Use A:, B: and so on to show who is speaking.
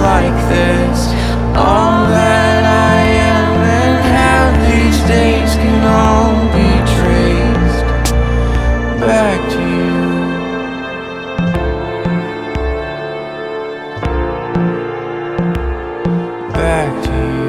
A: like this.
B: All that I am and have these days Can all be traced. Back to you. Back to you.